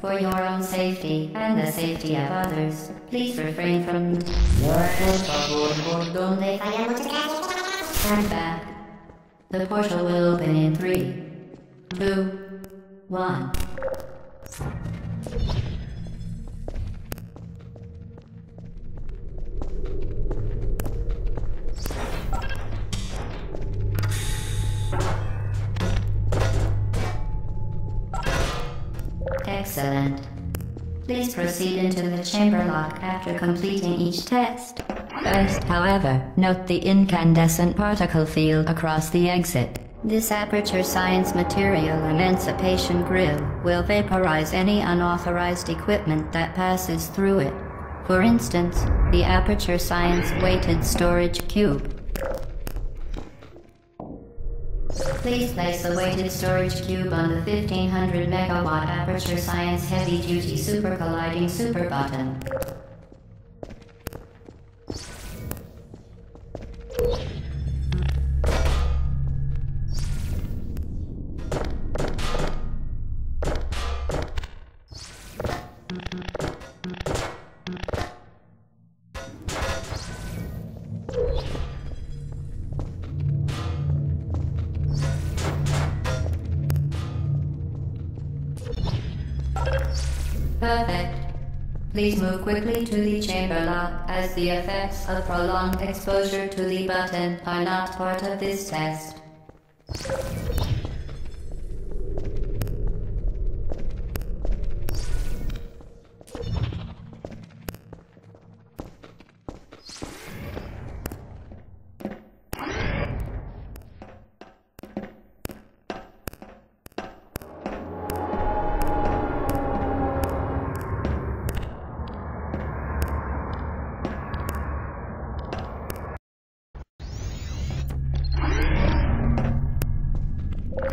For your own safety and the safety of others, please refrain from Stand back. The portal will open in three, two, one. Excellent. Please proceed into the chamber lock after completing each test. First, however, note the incandescent particle field across the exit. This Aperture Science Material Emancipation Grill will vaporize any unauthorized equipment that passes through it. For instance, the Aperture Science Weighted Storage Cube. Please place the weighted storage cube on the 1500 megawatt Aperture Science Heavy Duty Super Colliding Super Button. Perfect. Please move quickly to the chamber lock, as the effects of prolonged exposure to the button are not part of this test.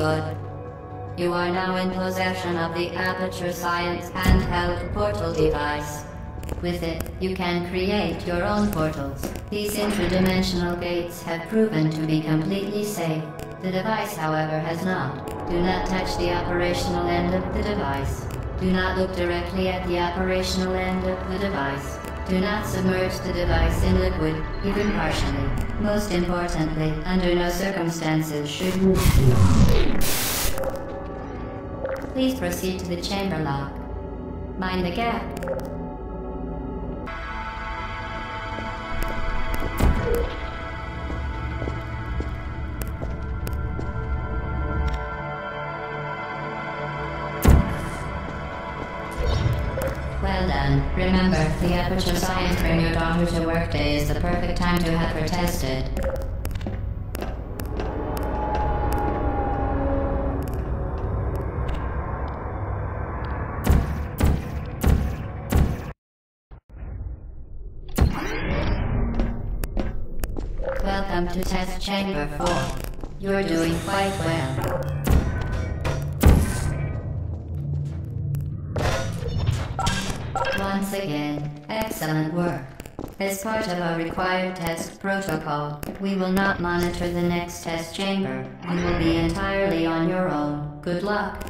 Good. You are now in possession of the Aperture Science handheld portal device. With it, you can create your own portals. These interdimensional gates have proven to be completely safe. The device, however, has not. Do not touch the operational end of the device. Do not look directly at the operational end of the device. Do not submerge the device in liquid, even partially. Most importantly, under no circumstances should you... Please proceed to the chamber lock. Mind the gap. Well done. Remember, the Aperture Science Bring Your Daughter to Work Day is the perfect time to have her tested. Welcome to Test Chamber 4. You're doing quite well. Once again, excellent work. As part of our required test protocol, we will not monitor the next test chamber. You will be entirely on your own. Good luck.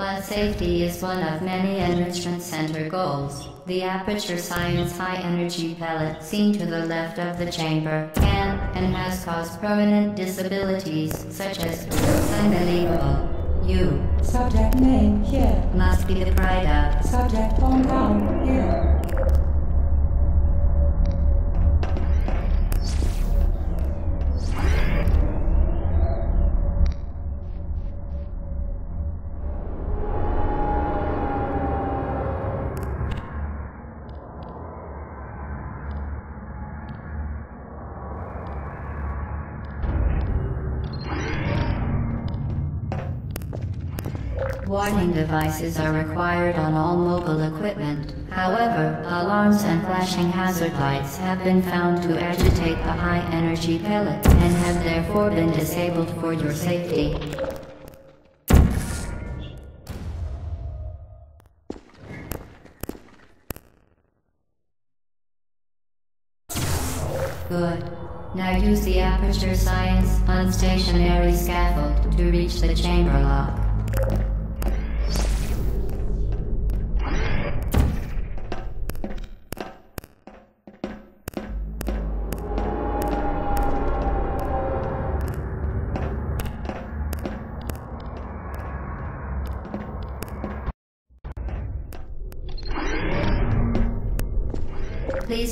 While safety is one of many Enrichment Center goals, the Aperture Science High Energy pellet seen to the left of the chamber can and has caused permanent disabilities such as unbelievable. You Subject name here. must be the pride of Subject hometown here. Warning devices are required on all mobile equipment. However, alarms and flashing hazard lights have been found to agitate the high-energy pellet and have therefore been disabled for your safety. Good. Now use the Aperture Science unstationary scaffold to reach the chamber lock.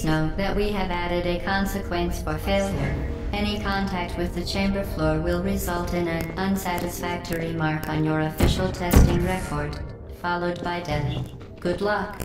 Note that we have added a consequence for failure. Any contact with the chamber floor will result in an unsatisfactory mark on your official testing record, followed by death. Good luck.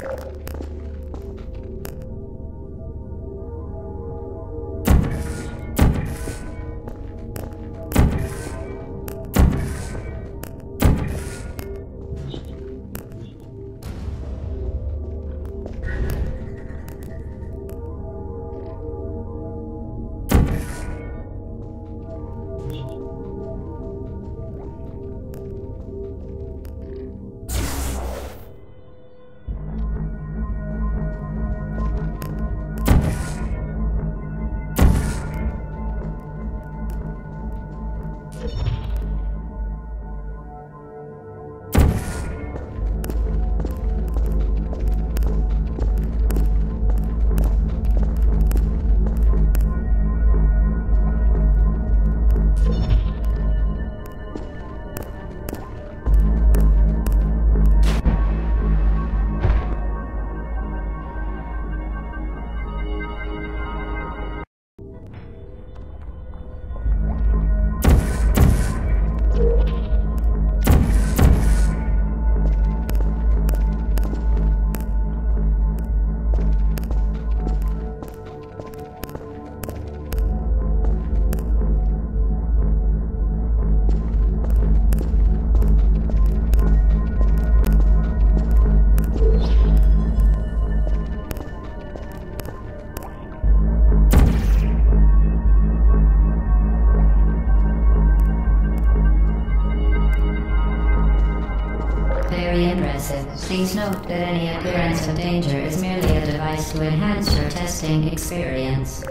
Note that any appearance of danger is merely a device to enhance your testing experience.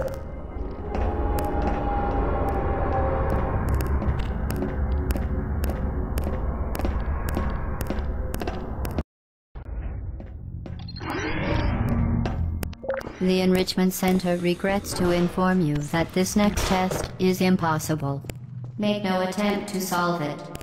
The Enrichment Center regrets to inform you that this next test is impossible. Make no attempt to solve it.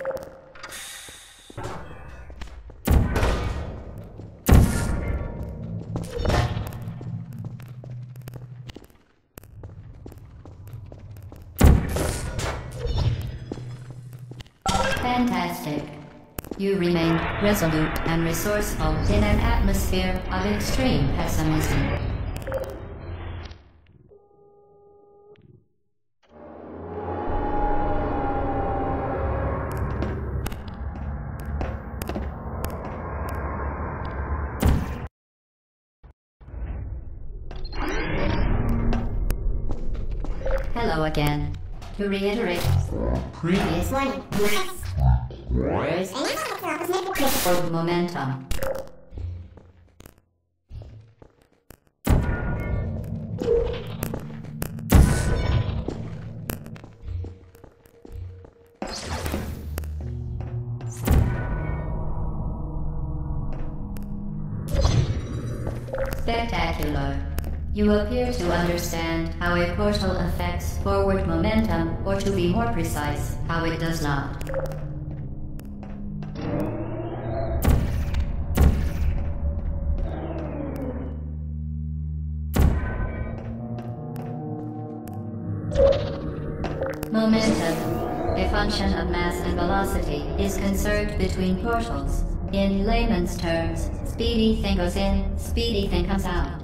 You remain resolute and resourceful in an atmosphere of extreme pessimism. Hello again. To reiterate, previous one. Momentum. Spectacular. You appear to understand how a portal affects forward momentum, or to be more precise, how it does not. Momentum, a function of mass and velocity, is conserved between portals. In layman's terms, speedy thing goes in, speedy thing comes out.